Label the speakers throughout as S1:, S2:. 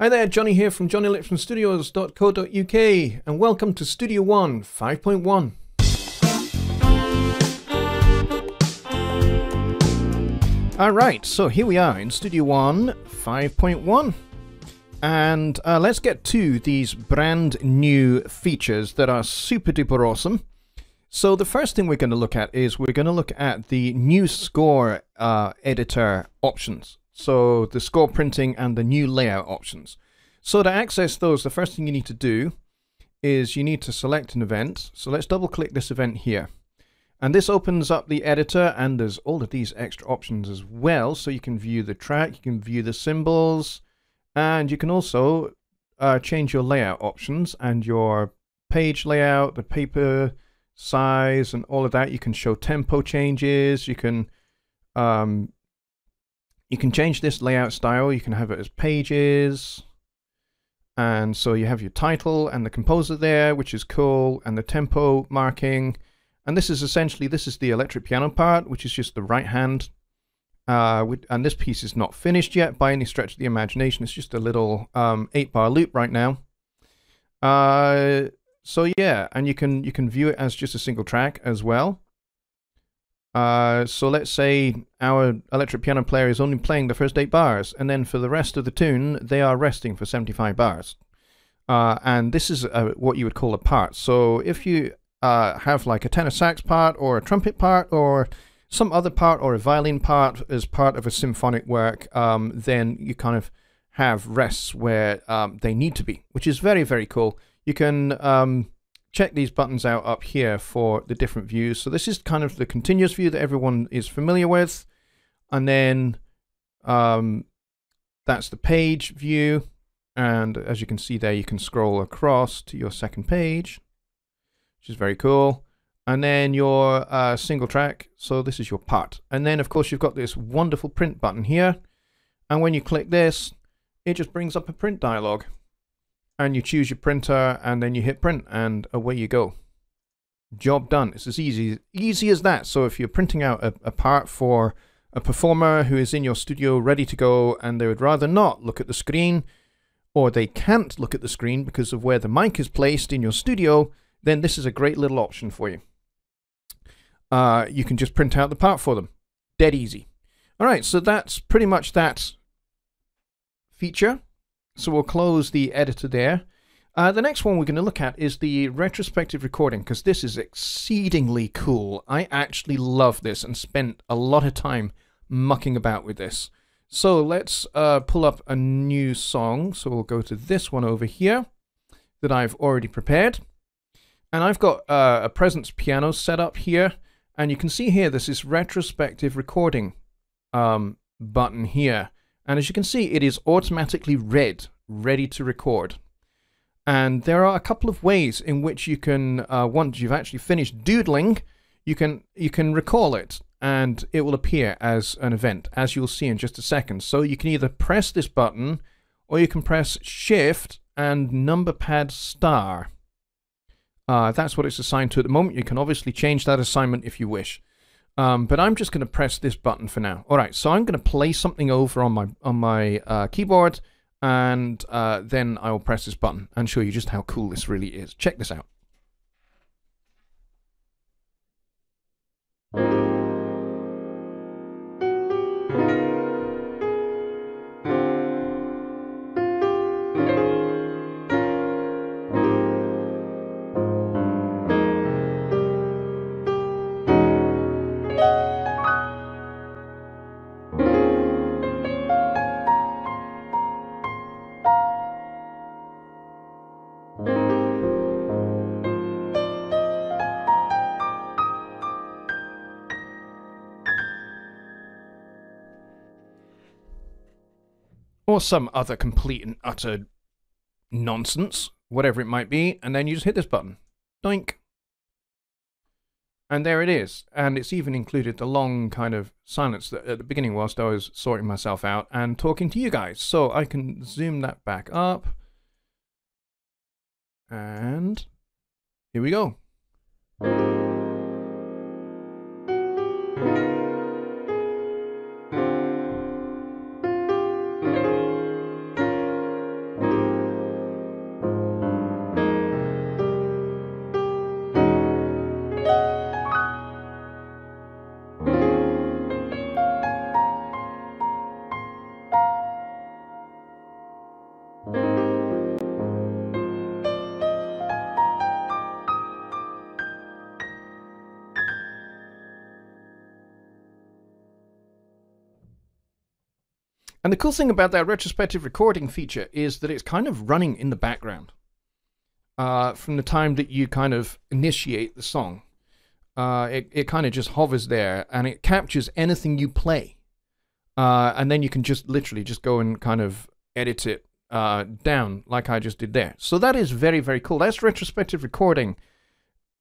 S1: Hi there, Jonny here from jonnylipshamstudios.co.uk and welcome to Studio One 5.1. Alright, so here we are in Studio One 5.1 and uh, let's get to these brand new features that are super duper awesome. So the first thing we're going to look at is we're going to look at the new score uh, editor options. So the score printing and the new layout options. So to access those, the first thing you need to do is you need to select an event. So let's double click this event here. And this opens up the editor and there's all of these extra options as well. So you can view the track, you can view the symbols, and you can also uh, change your layout options and your page layout, the paper size and all of that. You can show tempo changes. You can um, you can change this layout style. You can have it as pages. And so you have your title and the composer there, which is cool, and the tempo marking. And this is essentially, this is the electric piano part, which is just the right hand. Uh, and this piece is not finished yet by any stretch of the imagination. It's just a little um, eight bar loop right now. Uh, so yeah, and you can you can view it as just a single track as well. Uh, so let's say our electric piano player is only playing the first eight bars, and then for the rest of the tune, they are resting for 75 bars. Uh, and this is a, what you would call a part. So if you uh, have like a tenor sax part, or a trumpet part, or some other part, or a violin part as part of a symphonic work, um, then you kind of have rests where um, they need to be, which is very, very cool. You can um, check these buttons out up here for the different views. So this is kind of the continuous view that everyone is familiar with. And then um, that's the page view. And as you can see there, you can scroll across to your second page, which is very cool. And then your uh, single track. So this is your part. And then, of course, you've got this wonderful print button here. And when you click this, it just brings up a print dialog and you choose your printer and then you hit print and away you go. Job done. It's as easy easy as that. So if you're printing out a, a part for a performer who is in your studio ready to go and they would rather not look at the screen or they can't look at the screen because of where the mic is placed in your studio, then this is a great little option for you. Uh, you can just print out the part for them. Dead easy. All right, so that's pretty much that feature. So we'll close the editor there. Uh, the next one we're going to look at is the retrospective recording because this is exceedingly cool. I actually love this and spent a lot of time mucking about with this. So let's uh, pull up a new song. So we'll go to this one over here that I've already prepared. And I've got uh, a Presence piano set up here. And you can see here, this retrospective recording um, button here. And as you can see, it is automatically red, ready to record. And there are a couple of ways in which you can, uh, once you've actually finished doodling, you can you can recall it and it will appear as an event, as you'll see in just a second. So you can either press this button or you can press Shift and number pad star. Uh, that's what it's assigned to at the moment. You can obviously change that assignment if you wish. Um, but I'm just going to press this button for now. All right, so I'm going to play something over on my on my uh, keyboard, and uh, then I will press this button and show you just how cool this really is. Check this out. Or some other complete and utter nonsense, whatever it might be, and then you just hit this button. Doink. And there it is. And it's even included the long kind of silence that at the beginning whilst I was sorting myself out and talking to you guys. So I can zoom that back up. And here we go. And the cool thing about that retrospective recording feature is that it's kind of running in the background uh, from the time that you kind of initiate the song. Uh, it it kind of just hovers there and it captures anything you play. Uh, and then you can just literally just go and kind of edit it uh, down like I just did there. So that is very, very cool. That's retrospective recording.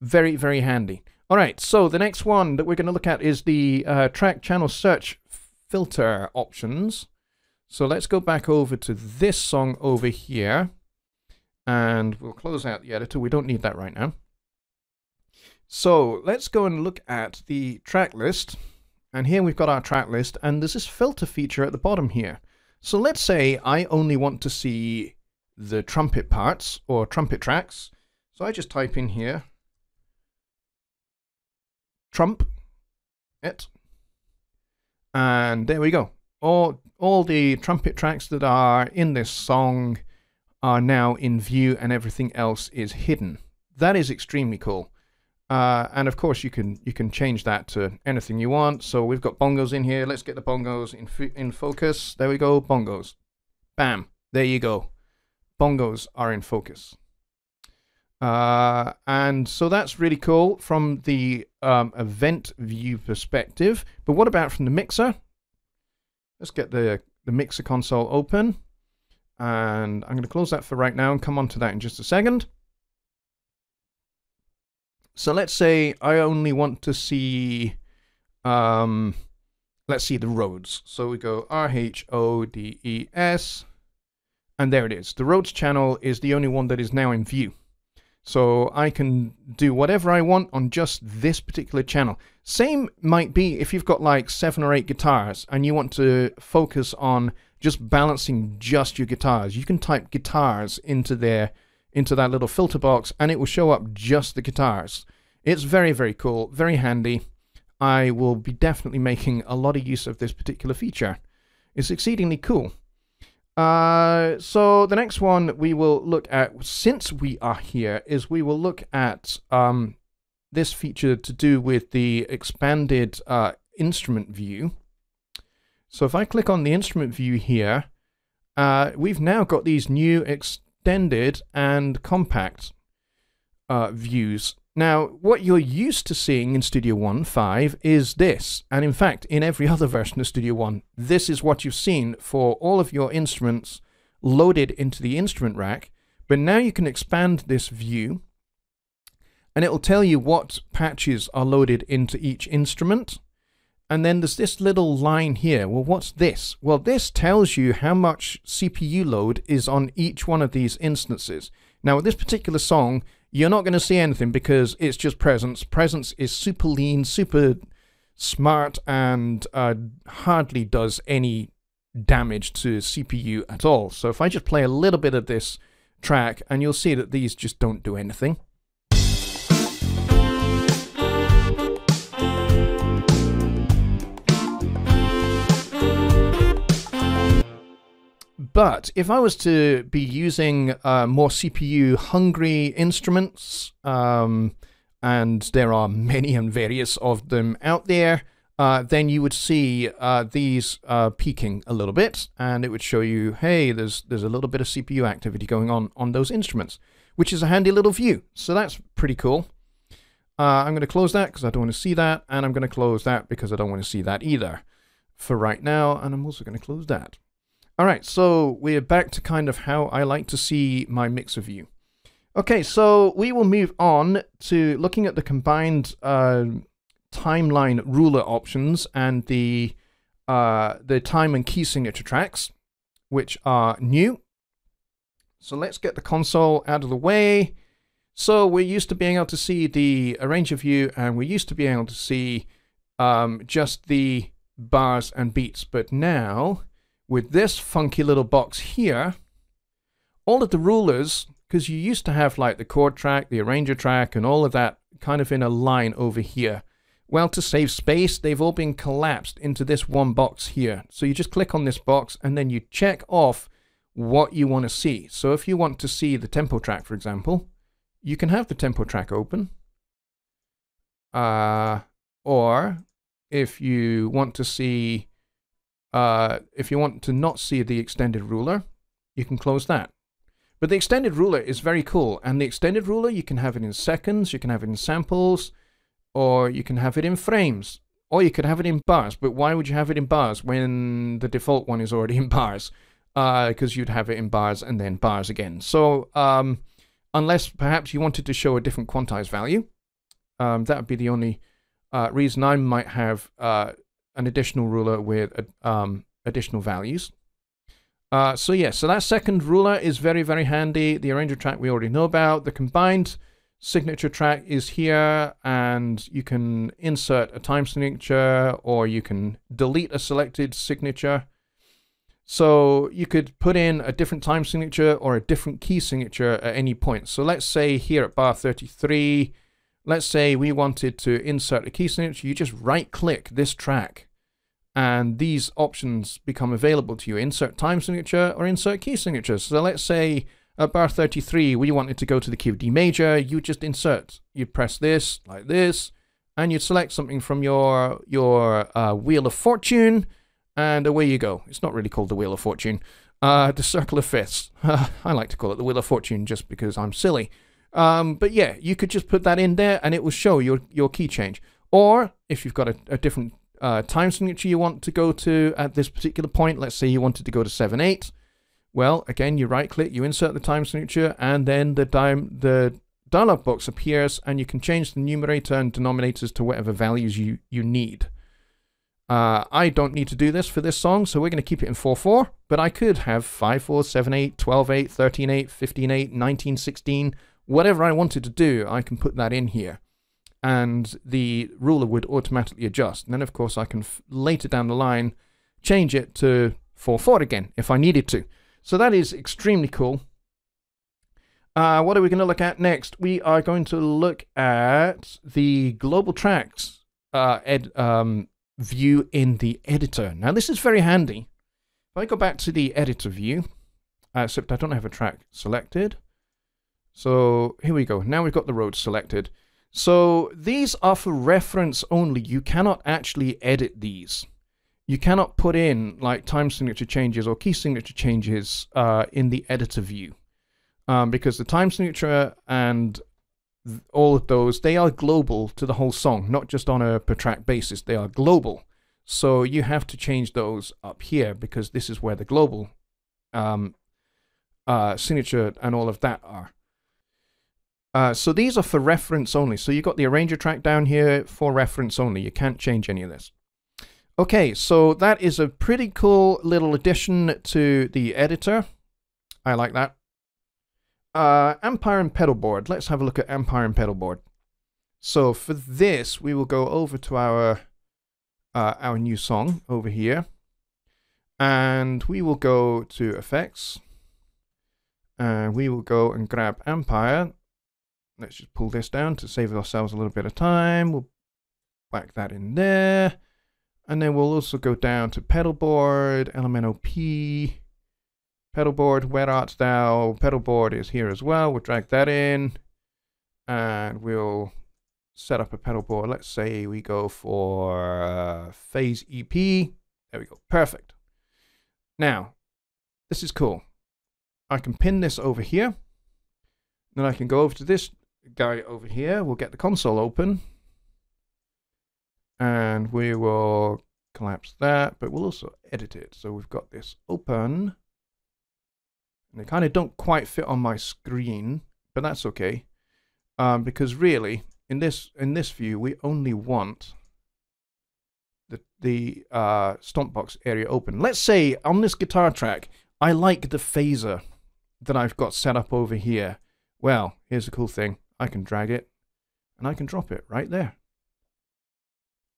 S1: Very, very handy. All right, so the next one that we're going to look at is the uh, track channel search filter options. So let's go back over to this song over here. And we'll close out the editor. We don't need that right now. So let's go and look at the track list. And here we've got our track list. And there's this filter feature at the bottom here. So let's say I only want to see the trumpet parts or trumpet tracks. So I just type in here trump it. And there we go. All, all the trumpet tracks that are in this song are now in view and everything else is hidden. That is extremely cool. Uh, and of course you can you can change that to anything you want. So we've got bongos in here. Let's get the bongos in, in focus. There we go, bongos. Bam, there you go. Bongos are in focus. Uh, and so that's really cool from the um, event view perspective. But what about from the mixer? Let's get the, the mixer console open. And I'm going to close that for right now and come on to that in just a second. So let's say I only want to see, um, let's see the Rhodes. So we go R-H-O-D-E-S, and there it is. The Rhodes channel is the only one that is now in view. So I can do whatever I want on just this particular channel. Same might be if you've got like seven or eight guitars and you want to focus on just balancing just your guitars. You can type guitars into there, into that little filter box and it will show up just the guitars. It's very, very cool, very handy. I will be definitely making a lot of use of this particular feature. It's exceedingly cool. Uh, so the next one we will look at, since we are here, is we will look at um, this feature to do with the expanded uh, instrument view. So if I click on the instrument view here, uh, we've now got these new extended and compact uh, views. Now, what you're used to seeing in Studio One 5 is this, and in fact, in every other version of Studio One, this is what you've seen for all of your instruments loaded into the instrument rack, but now you can expand this view, and it'll tell you what patches are loaded into each instrument. And then there's this little line here. Well, what's this? Well, this tells you how much CPU load is on each one of these instances. Now, with this particular song, you're not going to see anything because it's just presence. Presence is super lean, super smart, and uh, hardly does any damage to CPU at all. So if I just play a little bit of this track, and you'll see that these just don't do anything. But if I was to be using uh, more CPU hungry instruments, um, and there are many and various of them out there, uh, then you would see uh, these uh, peaking a little bit, and it would show you, hey, there's there's a little bit of CPU activity going on on those instruments, which is a handy little view. So that's pretty cool. Uh, I'm going to close that because I don't want to see that, and I'm going to close that because I don't want to see that either for right now, and I'm also going to close that. All right, so we're back to kind of how I like to see my mixer view. Okay, so we will move on to looking at the combined uh, timeline ruler options and the uh, the time and key signature tracks, which are new. So let's get the console out of the way. So we're used to being able to see the arranger view, and we're used to being able to see um, just the bars and beats, but now with this funky little box here, all of the rulers, because you used to have like the chord track, the arranger track, and all of that kind of in a line over here. Well, to save space, they've all been collapsed into this one box here. So you just click on this box and then you check off what you want to see. So if you want to see the tempo track, for example, you can have the tempo track open. Uh, or if you want to see uh, if you want to not see the extended ruler, you can close that. But the extended ruler is very cool. And the extended ruler, you can have it in seconds, you can have it in samples, or you can have it in frames, or you could have it in bars. But why would you have it in bars when the default one is already in bars? Because uh, you'd have it in bars and then bars again. So um, unless perhaps you wanted to show a different quantized value, um, that would be the only uh, reason I might have uh, an additional ruler with um, additional values. Uh, so yeah, so that second ruler is very, very handy. The arranger track we already know about. The combined signature track is here and you can insert a time signature or you can delete a selected signature. So you could put in a different time signature or a different key signature at any point. So let's say here at bar 33, let's say we wanted to insert a key signature. You just right click this track and these options become available to you. Insert time signature or insert key signature. So let's say at bar 33, we wanted to go to the key of D major, you just insert. You'd press this, like this, and you'd select something from your, your uh, Wheel of Fortune, and away you go. It's not really called the Wheel of Fortune. Uh, the Circle of Fifths. I like to call it the Wheel of Fortune just because I'm silly. Um, but yeah, you could just put that in there and it will show your, your key change. Or if you've got a, a different uh, time signature you want to go to at this particular point, let's say you wanted to go to 7, 8, well, again, you right click, you insert the time signature, and then the, time, the dialog box appears, and you can change the numerator and denominators to whatever values you, you need. Uh, I don't need to do this for this song, so we're going to keep it in 4-4, but I could have 5-4, 7-8, 12-8, 13-8, 15-8, 19-16, whatever I wanted to do, I can put that in here. And the ruler would automatically adjust. And then, of course, I can later down the line change it to 4-4 again if I needed to. So that is extremely cool. Uh, what are we going to look at next? We are going to look at the global tracks uh, ed, um, view in the editor. Now, this is very handy. If I go back to the editor view, uh, except I don't have a track selected. So here we go. Now we've got the Rhodes selected. So these are for reference only. You cannot actually edit these you cannot put in like time signature changes or key signature changes uh, in the editor view um, because the time signature and all of those they are global to the whole song not just on a per track basis they are global so you have to change those up here because this is where the global um, uh, signature and all of that are uh, so these are for reference only so you've got the arranger track down here for reference only you can't change any of this Okay, so that is a pretty cool little addition to the editor. I like that. Uh, Ampire and Pedalboard. Let's have a look at Ampire and Pedalboard. So for this, we will go over to our uh, our new song over here. And we will go to Effects. And we will go and grab Ampire. Let's just pull this down to save ourselves a little bit of time. We'll whack that in there. And then we'll also go down to pedalboard, elemental P, pedalboard, where art thou? Pedalboard is here as well. We'll drag that in and we'll set up a pedalboard. Let's say we go for uh, phase EP. There we go. Perfect. Now, this is cool. I can pin this over here. Then I can go over to this guy over here. We'll get the console open and we will collapse that, but we'll also edit it. So we've got this open, and they kind of don't quite fit on my screen, but that's okay, um, because really, in this in this view, we only want the the uh, stomp box area open. Let's say on this guitar track, I like the phaser that I've got set up over here. Well, here's the cool thing: I can drag it, and I can drop it right there.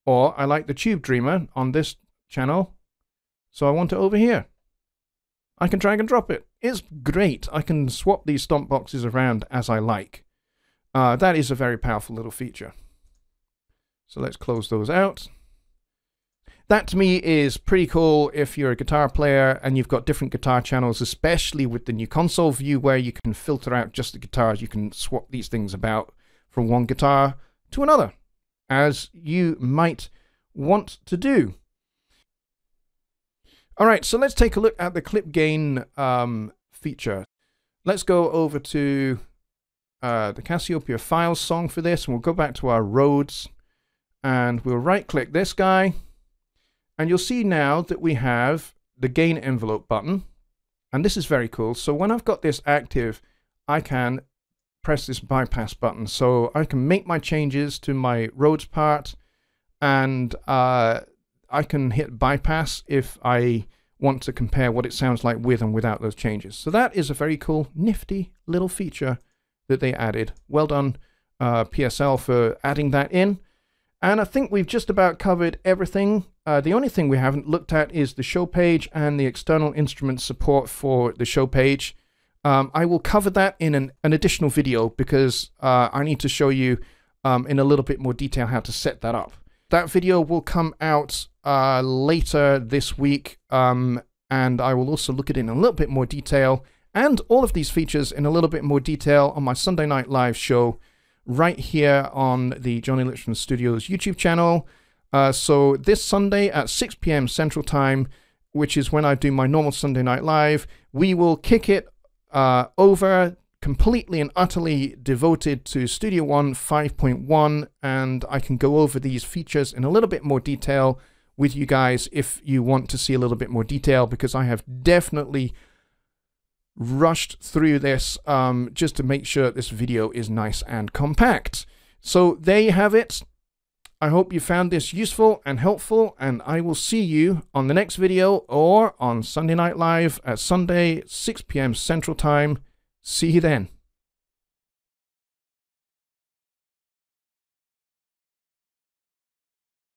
S1: Or I like the Tube Dreamer on this channel, so I want it over here. I can drag and drop it. It's great. I can swap these stomp boxes around as I like. Uh, that is a very powerful little feature. So let's close those out. That to me is pretty cool if you're a guitar player and you've got different guitar channels, especially with the new console view where you can filter out just the guitars. You can swap these things about from one guitar to another as you might want to do. All right, so let's take a look at the clip gain um, feature. Let's go over to uh, the Cassiopeia files song for this, and we'll go back to our Rhodes, and we'll right-click this guy, and you'll see now that we have the gain envelope button, and this is very cool. So when I've got this active, I can press this bypass button. So I can make my changes to my Rhodes part, and uh, I can hit bypass if I want to compare what it sounds like with and without those changes. So that is a very cool, nifty little feature that they added. Well done, uh, PSL, for adding that in. And I think we've just about covered everything. Uh, the only thing we haven't looked at is the show page and the external instrument support for the show page. Um, I will cover that in an, an additional video because uh, I need to show you um, in a little bit more detail how to set that up. That video will come out uh, later this week, um, and I will also look at it in a little bit more detail and all of these features in a little bit more detail on my Sunday Night Live show right here on the Jonny Lipsham Studios YouTube channel. Uh, so this Sunday at 6 p.m. Central Time, which is when I do my normal Sunday Night Live, we will kick it uh, over completely and utterly devoted to Studio One 5.1, and I can go over these features in a little bit more detail with you guys if you want to see a little bit more detail, because I have definitely rushed through this um, just to make sure this video is nice and compact. So there you have it. I hope you found this useful and helpful, and I will see you on the next video or on Sunday Night Live at Sunday, 6 p.m. Central Time. See you then.